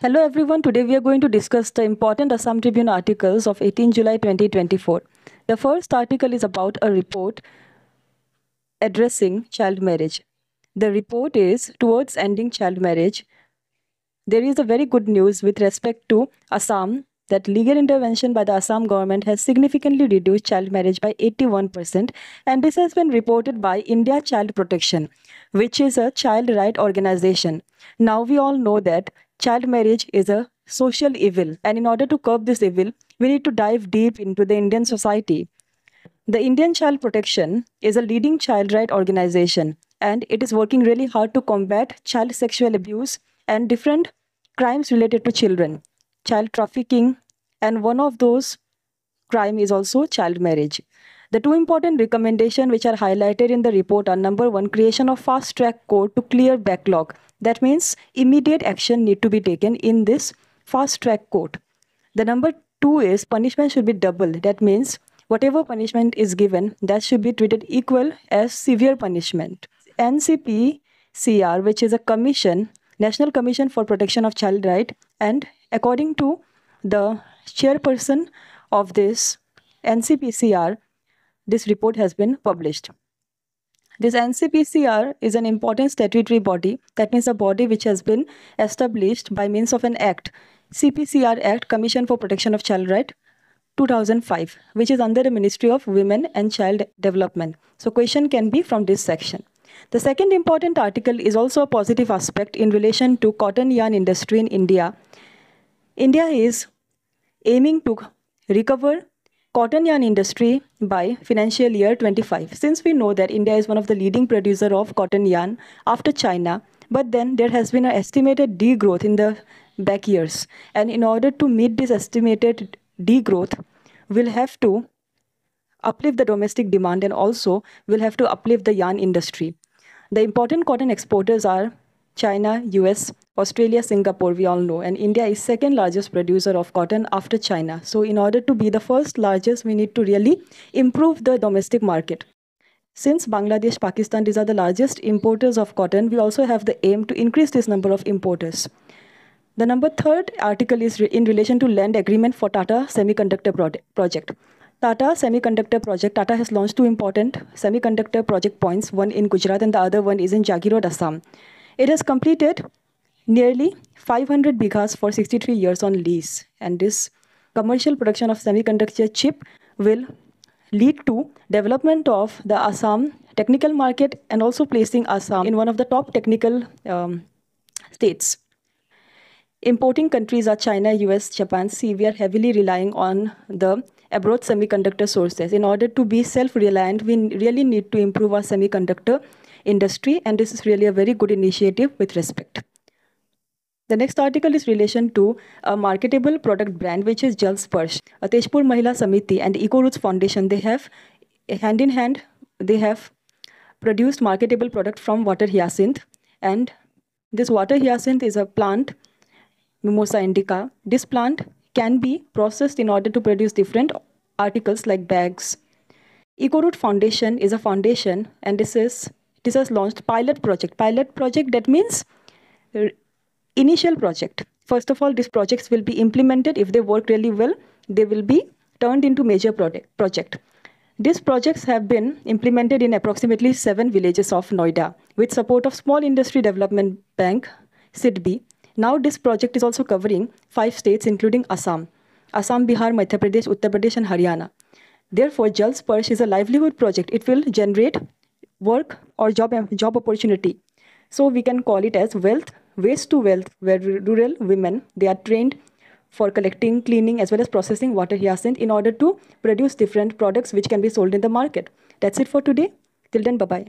Hello everyone, today we are going to discuss the important Assam Tribune articles of 18 July 2024. The first article is about a report addressing child marriage. The report is Towards Ending Child Marriage. There is a very good news with respect to Assam that legal intervention by the Assam government has significantly reduced child marriage by 81% and this has been reported by India Child Protection which is a child right organization. Now we all know that child marriage is a social evil and in order to curb this evil we need to dive deep into the Indian society. The Indian Child Protection is a leading child right organization and it is working really hard to combat child sexual abuse and different crimes related to children, child trafficking, and one of those crime is also child marriage. The two important recommendations which are highlighted in the report are number one, creation of fast track court to clear backlog. That means immediate action need to be taken in this fast track court. The number two is punishment should be double. That means whatever punishment is given, that should be treated equal as severe punishment. NCPCR, which is a commission, National Commission for Protection of Child Right, and according to the chairperson of this NCPCR, this report has been published. This NCPCR is an important statutory body, that means a body which has been established by means of an act, CPCR Act, Commission for Protection of Child Right, 2005, which is under the Ministry of Women and Child Development. So question can be from this section. The second important article is also a positive aspect in relation to cotton yarn industry in India. India is aiming to recover cotton yarn industry by financial year 25 since we know that india is one of the leading producer of cotton yarn after china but then there has been an estimated degrowth in the back years. And in order to meet this estimated degrowth we'll have to uplift the domestic demand and also we'll have to uplift the yarn industry. The important cotton exporters are China, US, Australia, Singapore, we all know. And India is second largest producer of cotton after China. So in order to be the first largest, we need to really improve the domestic market. Since Bangladesh, Pakistan, these are the largest importers of cotton, we also have the aim to increase this number of importers. The number third article is in relation to land agreement for Tata Semiconductor project. Tata Semiconductor project, Tata has launched two important semiconductor project points, one in Gujarat and the other one is in Jagiroad, Assam. It has completed nearly 500 bighas for 63 years on lease. And this commercial production of semiconductor chip will lead to development of the Assam technical market and also placing Assam in one of the top technical um, states. Importing countries are China, US, Japan. See, we are heavily relying on the abroad semiconductor sources. In order to be self-reliant, we really need to improve our semiconductor industry and this is really a very good initiative with respect. The next article is relation to a marketable product brand which is Jal Sparsh. Tezpur Mahila Samiti and Eco Roots Foundation, they have hand in hand, they have produced marketable product from water hyacinth and this water hyacinth is a plant, Mimosa indica. This plant can be processed in order to produce different articles like bags. EcoRoot Foundation is a foundation and this is this has launched pilot project. Pilot project that means uh, initial project. First of all, these projects will be implemented. If they work really well, they will be turned into major project. project. These projects have been implemented in approximately seven villages of Noida with support of Small Industry Development Bank, SIDBI. Now this project is also covering five states including Assam, Assam, Bihar, Madhya Pradesh, Uttar Pradesh and Haryana. Therefore, Jal is a livelihood project. It will generate work or job job opportunity. So we can call it as wealth waste to wealth where rural women they are trained for collecting cleaning as well as processing water hyacinth in order to produce different products which can be sold in the market. That's it for today. Till then bye bye